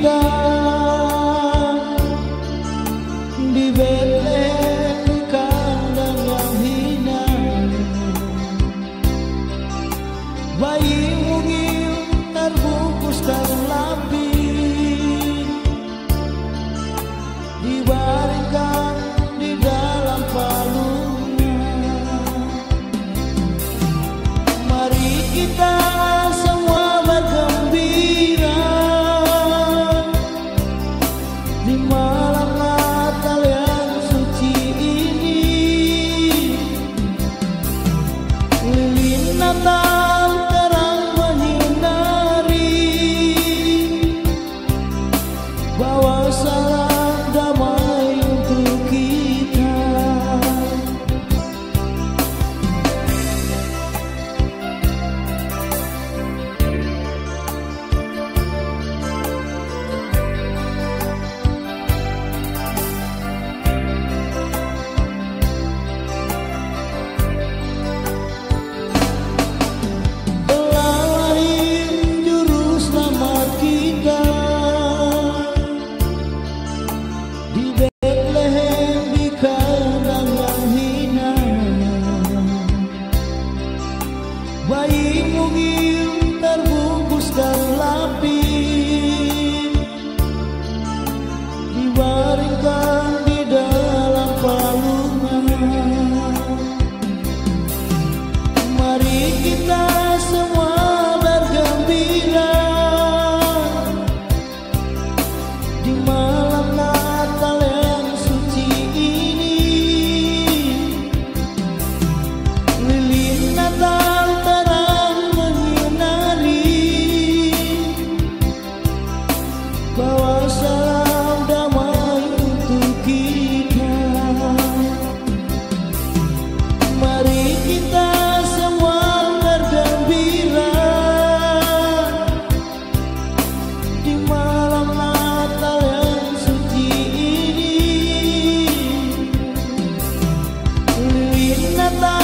kita dengan hina bayi mungil terbungkus dalam lapi dibaringkan di dalam palungnya. Mari kita hapus dan lapin Diwaringkan di dalam palungan. Mari kita love.